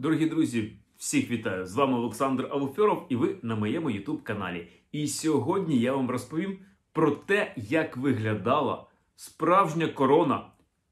Дорогі друзі, всіх вітаю! З вами Олександр Авуфьоров і ви на моєму YouTube каналі. І сьогодні я вам розповім про те, як виглядала справжня корона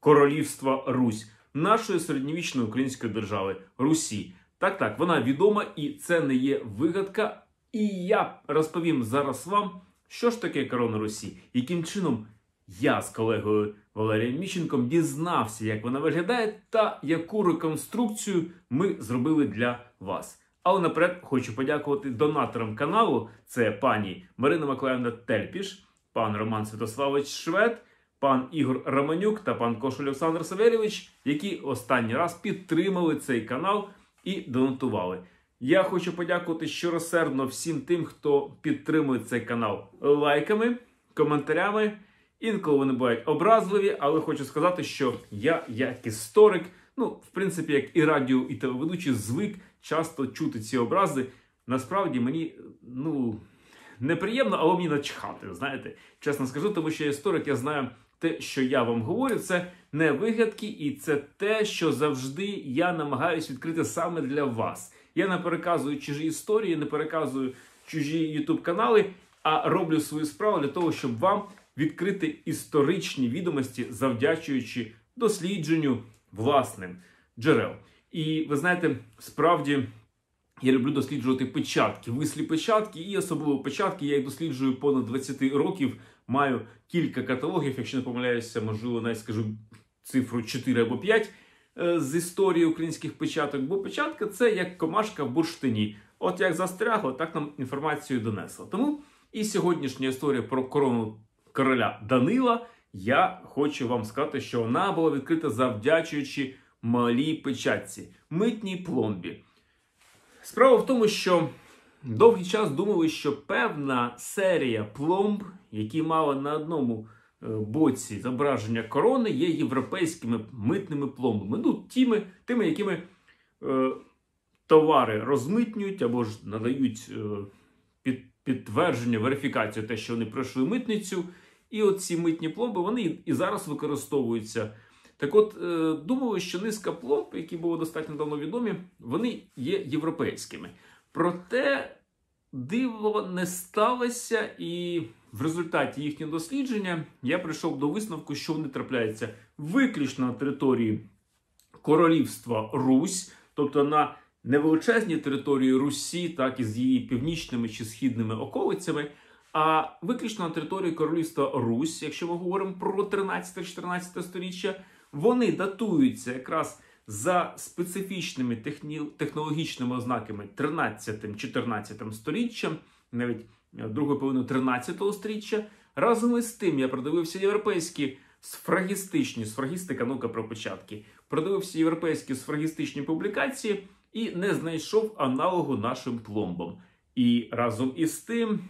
королівства Русь, нашої середньовічної української держави Русі. Так, так, вона відома і це не є вигадка. І я розповім зараз вам, що ж таке корона Русі, яким чином я з колегою Валерієм Міщенком дізнався, як вона виглядає, та яку реконструкцію ми зробили для вас. Але наперед хочу подякувати донаторам каналу: це пані Марина Миколаївна Тельпіш, пан Роман Святославович Швед, пан Ігор Романюк та пан Кош Олександр Савельович, які останній раз підтримали цей канал і донатували. Я хочу подякувати щиросердно всім тим, хто підтримує цей канал лайками, коментарями. Інколи вони бувають образливі, але хочу сказати, що я, як історик, ну, в принципі, як і радіо, і телеведучий, звик часто чути ці образи. Насправді мені ну, неприємно, але мені начхати. Знаєте, чесно скажу, тому що я історик, я знаю те, що я вам говорю, це не вигадки, і це те, що завжди я намагаюся відкрити саме для вас. Я не переказую чужі історії, не переказую чужі ютуб канали, а роблю свою справу для того, щоб вам відкрити історичні відомості, завдячуючи дослідженню власним джерел. І ви знаєте, справді я люблю досліджувати печатки, вислі печатки, і особливо печатки. Я їх досліджую понад 20 років. Маю кілька каталогів, якщо не помиляюся, можливо, навіть скажу цифру 4 або 5 е, з історії українських печаток. Бо печатка це як комашка в бурштині. От як застрягло, так нам інформацію донесло. Тому і сьогоднішня історія про корону короля Данила, я хочу вам сказати, що вона була відкрита завдячуючи малій печатці, митній пломбі. Справа в тому, що довгий час думали, що певна серія пломб, які мали на одному е, боці зображення корони, є європейськими митними пломбами. Ну, тими, тими якими е, товари розмитнюють або ж надають е, під, підтвердження, верифікацію, те, що вони пройшли митницю. І от ці митні пломби вони і зараз використовуються. Так от, е, думаю, що низка пломб, які були достатньо давно відомі, вони є європейськими. Проте диво не сталося, і в результаті їхнього дослідження я прийшов до висновку, що вони трапляються виключно на території королівства Русь, тобто на невеличезній території Русі, так і з її північними чи східними околицями. А виключно на території королівства Русь, якщо ми говоримо про 13-14 століття, вони датуються якраз за специфічними техні... технологічними ознаками 13-14 століттям, навіть другою половиною 13 століття. Разом із тим я продивився європейські сфрагістичні сфрагістика, наука про початки, продивився європейські сфрагістичні публікації і не знайшов аналогу нашим пломбам. І разом із тим.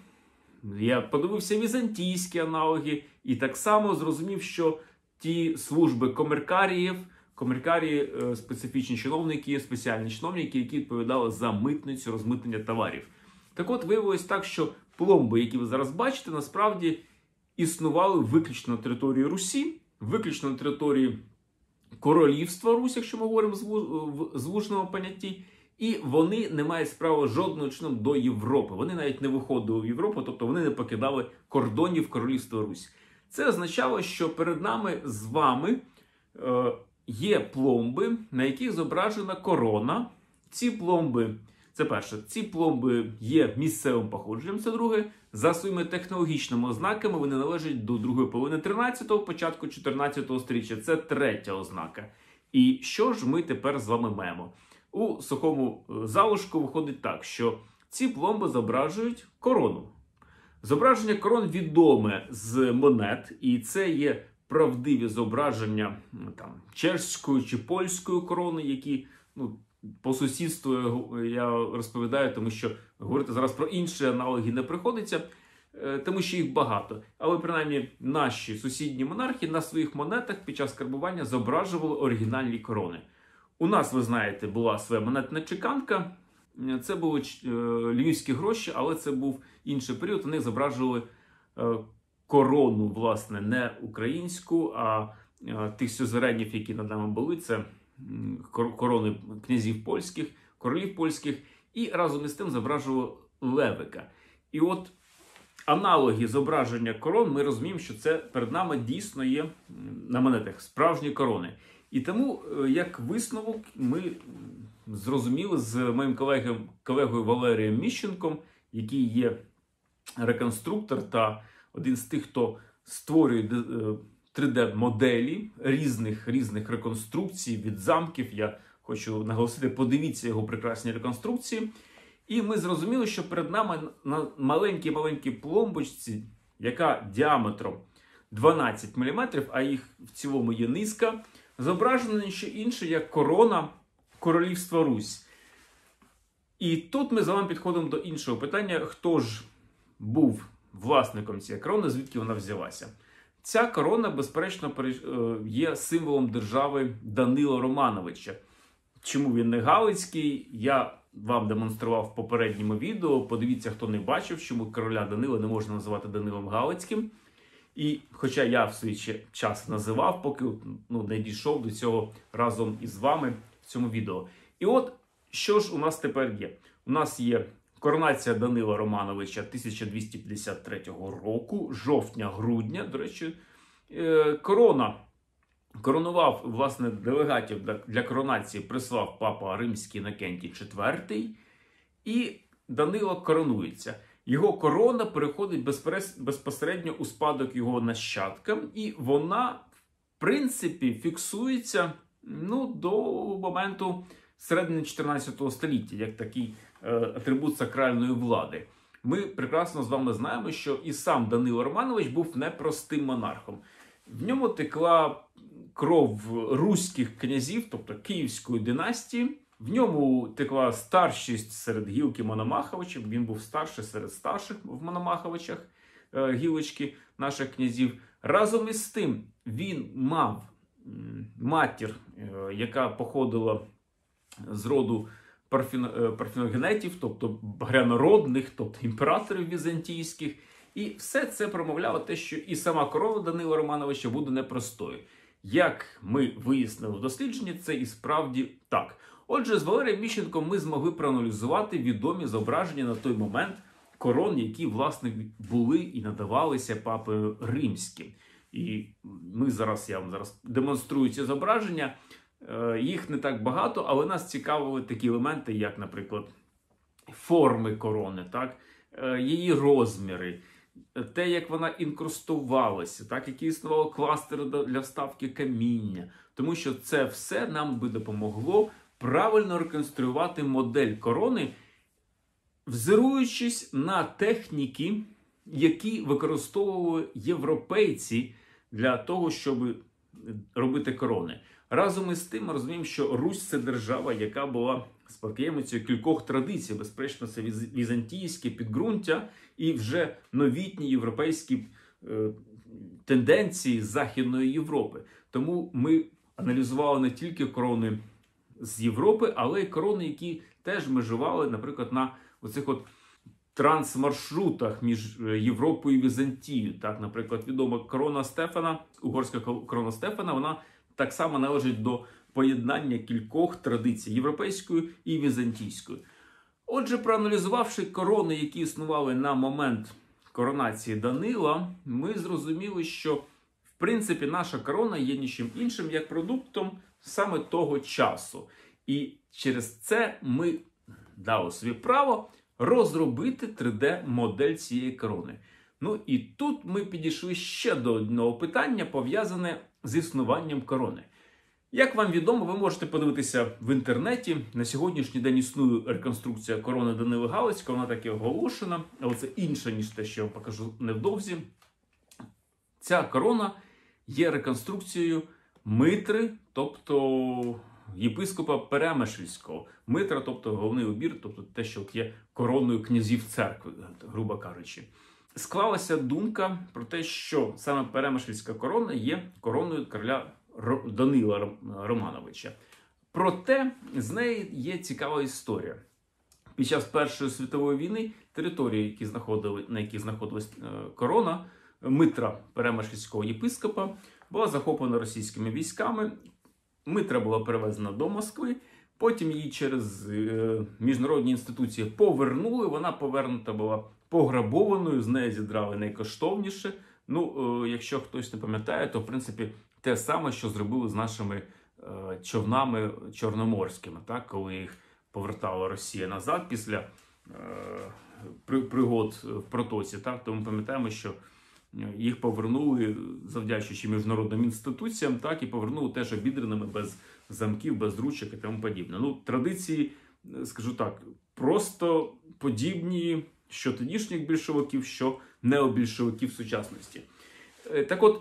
Я подивився візантійські аналоги, і так само зрозумів, що ті служби комеркаріїв, комеркарії е, специфічні чиновники, спеціальні чиновники, які відповідали за митницю розмитнення товарів. Так от виявилось так, що пломби, які ви зараз бачите, насправді існували виключно на території Русі, виключно на території королівства Русь, якщо ми говоримо в звужному понятті. І вони не мають справи жодним чином до Європи. Вони навіть не виходили в Європу, тобто вони не покидали кордонів Королівства Русь. Це означало, що перед нами з вами е, є пломби, на яких зображена корона. Ці пломби, це перше, ці пломби є місцевим походженням. Це друге, за своїми технологічними ознаками вони належать до другої половини 13-го, початку 14-го сторіччя. Це третя ознака. І що ж ми тепер з вами маємо? У сухому е, залишку виходить так, що ці пломби зображують корону. Зображення корон відоме з монет, і це є правдиві зображення там, чешської чи польської корони, які ну, по сусідству я розповідаю, тому що говорити зараз про інші аналоги не приходиться, е, тому що їх багато. Але принаймні наші сусідні монархи на своїх монетах під час карбування зображували оригінальні корони. У нас, ви знаєте, була своя монетна чеканка. Це були е, львівські гроші, але це був інший період. Вони зображували е, корону, власне, не українську, а е, тих сюзеренів, які над нами були. Це корони князів польських, королів польських, і разом із тим зображував левика. І от аналоги зображення корон, ми розуміємо, що це перед нами дійсно є на монетах справжні корони. І тому, е, як висновок, ми зрозуміли з моїм колегом, колегою Валерієм Міщенком, який є реконструктор та один з тих, хто створює е, 3D-моделі різних, різних реконструкцій від замків. Я хочу наголосити, подивіться його прекрасні реконструкції. І ми зрозуміли, що перед нами на маленькій-маленькій пломбочці, яка діаметром 12 мм, а їх в цілому є низка, зображено не що інше, як корона королівства Русь. І тут ми з вами підходимо до іншого питання: хто ж був власником цієї корони, звідки вона взялася? Ця корона, безперечно, пере- е, є символом держави Данила Романовича. Чому він не Галицький? Я вам демонстрував в попередньому відео. Подивіться, хто не бачив, чому короля Данила не можна називати Данилом Галицьким. І хоча я в свій час називав, поки ну, не дійшов до цього разом із вами в цьому відео. І от що ж у нас тепер є? У нас є коронація Данила Романовича 1253 року, жовтня-грудня. До речі, е, корона коронував власне делегатів для коронації прислав папа Римський Накентій IV, і Данило коронується. Його корона переходить безпосередньо у спадок його нащадкам, і вона, в принципі, фіксується ну, до моменту середини 14 століття, як такий е, атрибут сакральної влади. Ми прекрасно з вами знаємо, що і сам Данило Романович був непростим монархом. В ньому текла кров руських князів, тобто Київської династії. В ньому текла старшість серед гілки Мономаховичів. Він був старший серед старших в Мономаховичах е, гілочки наших князів. Разом із тим він мав матір, е, яка походила з роду е, парфіногенетів, тобто багрянородних, тобто імператорів візантійських. І все це промовляло те, що і сама корона Данила Романовича буде непростою. Як ми вияснили в дослідженні, це і справді так. Отже, з Валерієм Міщенком ми змогли проаналізувати відомі зображення на той момент корон, які власне були і надавалися папою римським. І ми зараз я вам зараз демонструю ці зображення. Е, Їх не так багато, але нас цікавили такі елементи, як, наприклад, форми корони, так? е, її розміри, те, як вона інкрустувалася, так, які існували кластери для вставки каміння. Тому що це все нам би допомогло правильно реконструювати модель корони, взируючись на техніки, які використовували європейці для того, щоб робити корони. Разом із тим, ми розуміємо, що Русь це держава, яка була спадкоємицею кількох традицій. Безперечно, це віз- візантійське підґрунтя і вже новітні європейські е, тенденції Західної Європи. Тому ми аналізували не тільки корони з Європи, але й корони, які теж межували, наприклад, на оцих от трансмаршрутах між е, Європою і Візантією. Так, наприклад, відома корона Стефана, угорська корона Стефана, вона так само належить до поєднання кількох традицій європейської і візантійської. Отже, проаналізувавши корони, які існували на момент коронації Данила, ми зрозуміли, що в принципі наша корона є нічим іншим як продуктом саме того часу. І через це ми дали собі право розробити 3D-модель цієї корони. Ну і тут ми підійшли ще до одного питання, пов'язане з існуванням корони. Як вам відомо, ви можете подивитися в інтернеті. На сьогоднішній день існує реконструкція корони Данила Галицького, вона так і оголошена, але це інше, ніж те, що я покажу невдовзі. Ця корона є реконструкцією Митри, тобто єпископа Перемишльського. Митра, тобто головний убір, тобто те, що є короною князів церкви, грубо кажучи. Склалася думка про те, що саме Перемишльська корона є короною короля Данила Романовича. Проте з неї є цікава історія. Під час Першої світової війни території, які знаходили, на яких знаходилась е, корона Митра Перемишльського єпископа, була захоплена російськими військами. Митра була перевезена до Москви. Потім її через е, міжнародні інституції повернули. Вона повернута була пограбованою, з неї зідрали найкоштовніше. Ну, е, якщо хтось не пам'ятає, то в принципі те саме, що зробили з нашими е, човнами чорноморськими, так, коли їх повертала Росія назад після е, пригод в протоці. Так, то ми пам'ятаємо, що їх повернули завдячуючи міжнародним інституціям, так і повернули теж обідреними без замків, без ручок і тому подібне. Ну, традиції, скажу так, просто подібні що тодішніх більшовиків, що необільшовиків сучасності. Е, Так от,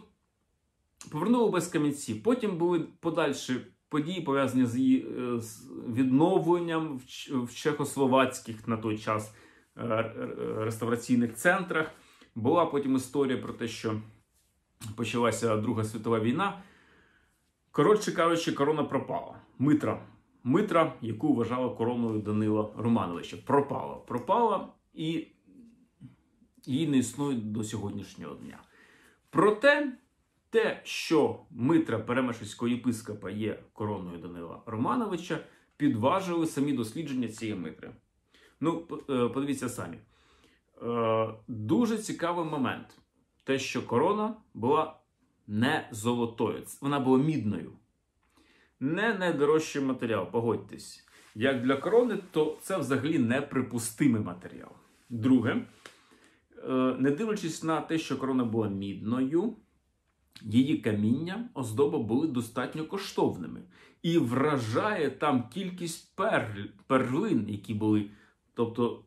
повернули без камінців. Потім були подальші події, пов'язані з її е, з відновленням в чехословацьких на той час е, реставраційних центрах. Була потім історія про те, що почалася Друга світова війна. Коротше кажучи, корона пропала. Митра. Митра, яку вважала короною Данила Романовича, пропала. Пропала і її не існує до сьогоднішнього дня. Проте, те, що Митра Перемишівського єпископа є короною Данила Романовича, підважили самі дослідження цієї Митри. Ну, е, подивіться самі. Е, Дуже цікавий момент. Те, що корона була не золотою, вона була мідною. Не найдорожчий матеріал, погодьтесь. Як для корони, то це взагалі неприпустимий матеріал. Друге, е, не дивлячись на те, що корона була мідною, її каміння, оздоба були достатньо коштовними. І вражає там кількість перлин, які були, тобто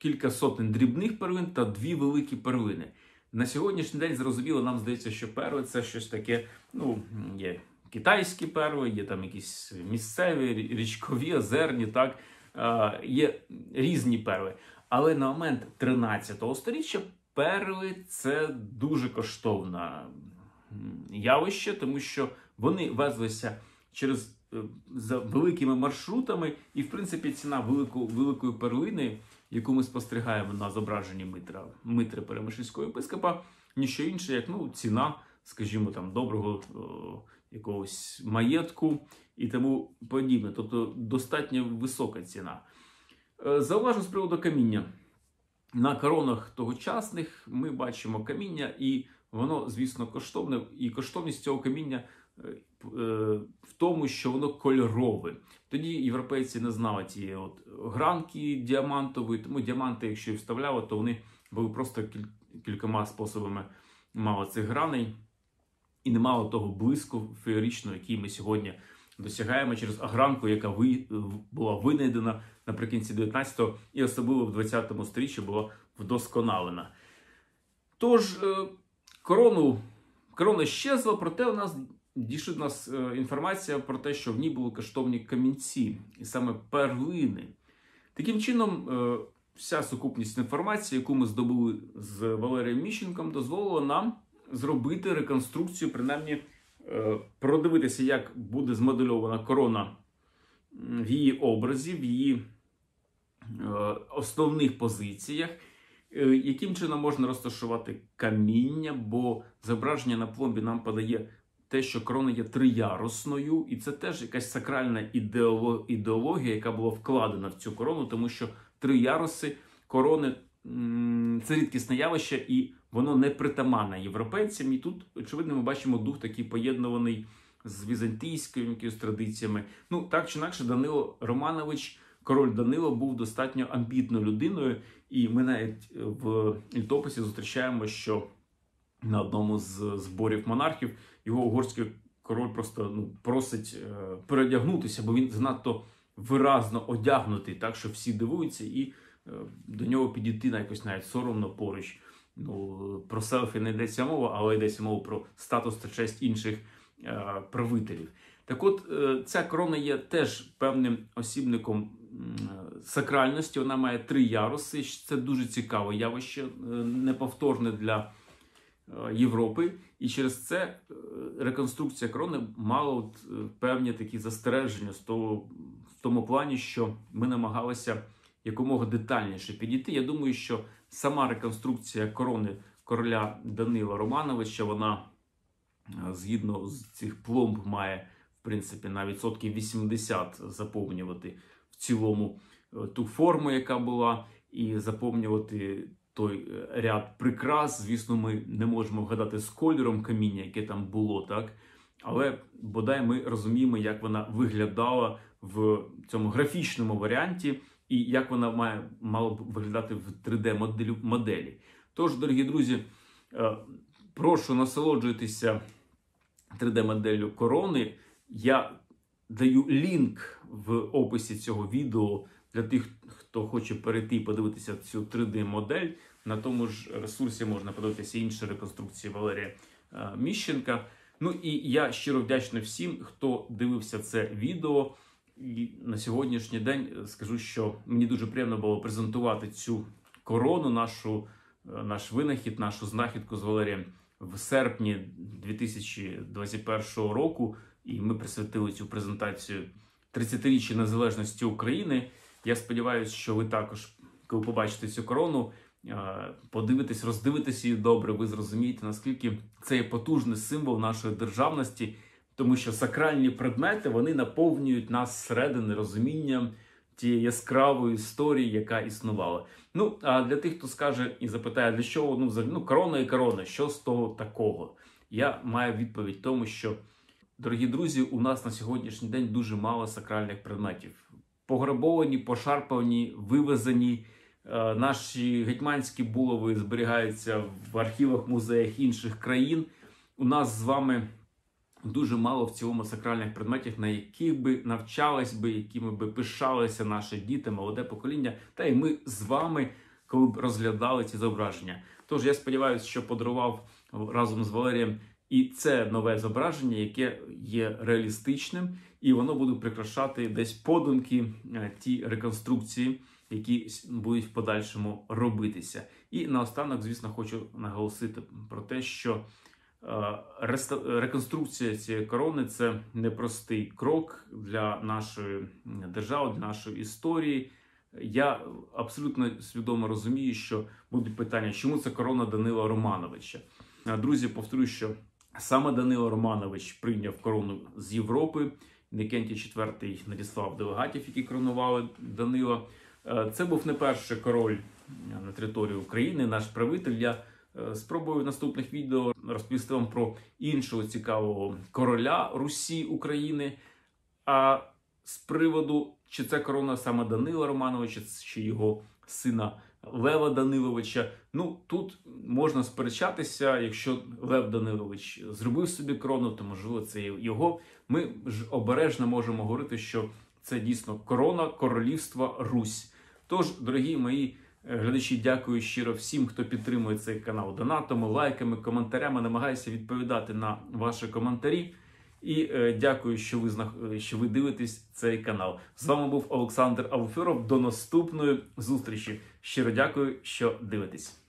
кілька сотень дрібних перлин та дві великі перлини. На сьогоднішній день зрозуміло, нам здається, що перли це щось таке, ну, є китайські перли, є там якісь місцеві, річкові, озерні, так, е, є різні перли. Але на момент 13 століття перли це дуже коштовне явище, тому що вони везлися через е, за великими маршрутами, і в принципі ціна велику, великої перлини, яку ми спостерігаємо на зображенні Митра, Митри Перемишльського єпископа, ніщо інше, як ну, ціна, скажімо, там доброго о, якогось маєтку і тому подібне. Тобто достатньо висока ціна. Е, Зауважу з приводу каміння. На коронах тогочасних ми бачимо каміння, і воно, звісно, коштовне. І коштовність цього каміння е, е, в тому, що воно кольорове. Тоді європейці не знали цієї от гранки діамантової, тому діаманти, якщо і вставляли, то вони були просто кількома способами мало цих граней і не мало того блиску феєричного, який ми сьогодні досягаємо через агранку, яка ви, була винайдена наприкінці 19-го і особливо в 20-му сторіччі була вдосконалена. Тож е, корону, корона щезла, проте у нас дійшла до нас е, інформація про те, що в ній були коштовні камінці, і саме перлини. Таким чином, е, вся сукупність інформації, яку ми здобули з Валерієм Міщенком, дозволила нам зробити реконструкцію, принаймні е, продивитися, як буде змодельована корона в її образі, в її основних позиціях. Яким чином можна розташувати каміння, бо зображення на пломбі нам подає те, що корона є триярусною, і це теж якась сакральна ідеологія, яка була вкладена в цю корону, тому що три яруси корони це рідкісне явище, і воно не притаманне європейцям. І тут, очевидно, ми бачимо дух такий поєднуваний з візантійськими традиціями. Ну так чи інакше, Данило Романович, король Данило, був достатньо амбітною людиною, і ми навіть е, в літописі зустрічаємо, що на одному з зборів монархів його угорський король просто ну, просить е, переодягнутися, бо він занадто виразно одягнутий, так що всі дивуються, і е, до нього підійти на якось навіть соромно поруч. Ну, про селфі не йдеться мова, але йдеться мова про статус та честь інших е, правителів. Так от, е, ця корона є теж певним осібником сакральності. Вона має три яруси. Це дуже цікаве явище, е, неповторне для е, Європи. І через це е, реконструкція корони мала от, е, певні такі застереження з того, в тому плані, що ми намагалися якомога детальніше підійти. Я думаю, що сама реконструкція корони короля Данила Романовича, вона е, згідно з цих пломб має в принципі, на відсотків 80 заповнювати в цілому ту форму, яка була, і заповнювати той е, ряд прикрас. Звісно, ми не можемо вгадати з кольором каміння, яке там було, так. Але бодай ми розуміємо, як вона виглядала в цьому графічному варіанті, і як вона має мала б виглядати в 3D моделі. Тож, дорогі друзі, е, прошу насолоджуйтеся 3D-моделлю корони. Я даю лінк в описі цього відео для тих, хто хоче перейти і подивитися цю 3D-модель. На тому ж ресурсі можна подивитися інші реконструкції Валерія е, Міщенка. Ну і я щиро вдячний всім, хто дивився це відео. І на сьогоднішній день скажу, що мені дуже приємно було презентувати цю корону, нашу, е, наш винахід, нашу знахідку з Валерієм в серпні 2021 року. І ми присвятили цю презентацію 30-річчя незалежності України. Я сподіваюся, що ви також, коли побачите цю корону, подивитесь, роздивитесь її добре, ви зрозумієте, наскільки це є потужний символ нашої державності, тому що сакральні предмети вони наповнюють нас зсередини розумінням тієї яскравої історії, яка існувала. Ну а для тих, хто скаже і запитає, для чого ну, взагалі, ну корона і корона, що з того такого? Я маю відповідь тому, що, дорогі друзі, у нас на сьогоднішній день дуже мало сакральних предметів. Пограбовані, пошарпані, вивезені. Е, наші гетьманські булави зберігаються в архівах, музеях інших країн. У нас з вами дуже мало в цілому сакральних предметів, на яких би навчались би, якими би пишалися наші діти, молоде покоління, та й ми з вами, коли б розглядали ці зображення. Тож я сподіваюся, що подарував разом з Валерієм і це нове зображення, яке є реалістичним, і воно буде прикрашати десь подумки е, ті реконструкції, які будуть в подальшому робитися. І наостанок, звісно, хочу наголосити про те, що е, реконструкція цієї корони це непростий крок для нашої держави, для нашої історії. Я абсолютно свідомо розумію, що будуть питання, чому це корона Данила Романовича. Е, друзі, повторюю, що Саме Данило Романович прийняв корону з Європи. Некентій IV надіслав делегатів, які коронували Данила. Е, це був не перший король на території України, наш правитель. Я е, спробую в наступних відео розповісти вам про іншого цікавого короля Русі України. А з приводу, чи це корона саме Данила Романовича, чи його сина Лева Даниловича. Ну тут можна сперечатися, якщо Лев Данилович зробив собі корону, то можливо це його. Ми ж обережно можемо говорити, що це дійсно корона королівства Русь. Тож, дорогі мої е, глядачі, дякую щиро всім, хто підтримує цей канал донатами, лайками, коментарями. Намагаюся відповідати на ваші коментарі. І е, дякую, що ви знах... що ви дивитесь цей канал. З вами був Олександр Авферов. До наступної зустрічі. Щиро дякую, що дивитесь.